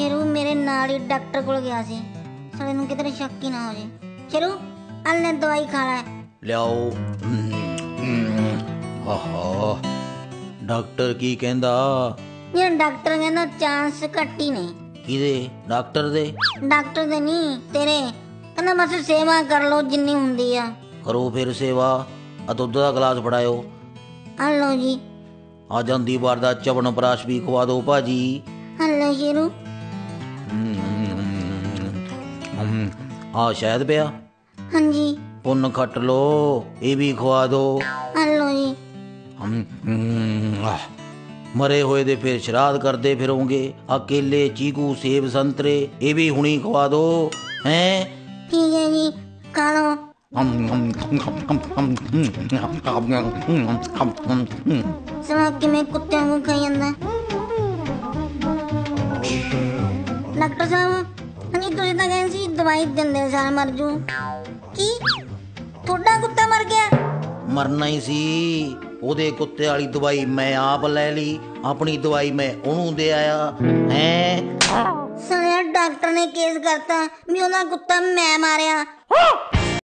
ਨਾਲ ਹੀ ਡਾਕਟਰ ਕੋਲ ਗਿਆ ਸੀ। ਸਾਲੇ ਨੂੰ ਕਿਤੇ ਸ਼ੱਕ ਹੀ ਨਾ ਹੋ ਜੇ। ਚਲੋ ਅਲਨੇ ਦਵਾਈ ਖਾ ਲੈ। ਲਿਆਓ। ਆਹਾ। ਡਾਕਟਰ ਕੀ ਕਹਿੰਦਾ? ਇਹ ਡਾਕਟਰ ਕਹਿੰਦਾ ਚਾਂਸ ਘੱਟ ਹੀ ਨੇ। ਕਿਹਦੇ? ਡਾਕਟਰ ਦੇ? ਡਾਕਟਰ ਦੇ ਨਹੀਂ ਤੇਰੇ। ਕਹਿੰਦਾ ਬਸ ਸੇਵਾ ਕਰ ਲਓ ਜਿੰਨੀ ਹੁੰਦੀ ਆ। ਕਰੋ ਫਿਰ ਸੇਵਾ। ਆ ਦੁੱਧ ਦਾ ਗਲਾਸ ਫੜਾਇਓ। ਆ ਲਓ ਜੀ। ਆ ਜਾਂਦੀ ਵਾਰ ਦਾ ਚਵਨ ਪ੍ਰਾਸ਼ ਵੀ ਖਵਾ ਦਿਓ ਭਾਜੀ। ਆ ਲਓ ਸ਼ੇਰੂ ਆ ਸ਼ਾਇਦ ਪਿਆ ਹਾਂਜੀ ਪੁੰਨ ਖੱਟ ਲੋ ਇਹ ਵੀ ਖਵਾ ਆ ਲਓ ਜੀ ਹਮ, ਹਮ, ਆਹ। ਮਰੇ ਹੋਏ ਦੇ ਫਿਰ ਸ਼ਰਾਧ ਕਰਦੇ ਫਿਰੋਂਗੇ ਆ ਕੇਲੇ ਚੀਕੂ ਸੇਬ ਸੰਤਰੇ ਇਹ ਵੀ ਹੁਣੀ ਖਵਾ ਦਿਓ ਹੈ ਠੀਕ ਹੈ ਜੀ ਲਓ ਸਵਾ ਕਿਵੇਂ ਕੁੱਤਿਆਂ ਨੂੰ ਖਾਈ ਜਾਂਦਾ ਡਾਕਟਰ ਸਾਹਿਬ ਹਾਂਜੀ ਤੁਸੀਂ ਤਾਂ ਕਹਿੰਦੇ ਸੀ ਦਵਾਈ ਦਿੰਦੇ ਸਾਰ ਮਰ ਜੂ। ਕੀ? ਤੁਹਾਡਾ ਕੁੱਤਾ ਮਰ ਗਿਆ? ਮਰਨਾ ਹੀ ਸੀ। ਉਹਦੇ ਕੁੱਤੇ ਵਾਲੀ ਦਵਾਈ ਮੈਂ ਆਪ ਲੈ ਲਈ। ਆਪਣੀ ਦਵਾਈ ਮੈਂ ਉਹਨੂੰ ਦੇ ਆਇਆ। ਹੈ? ਸੁਣਿਆ ਡਾਕਟਰ ਨੇ ਕੇਸ ਕਰਤਾ ਵੀ ਉਹਦਾ ਕੁੱਤਾ ਮੈਂ ਮਾਰਿਆ।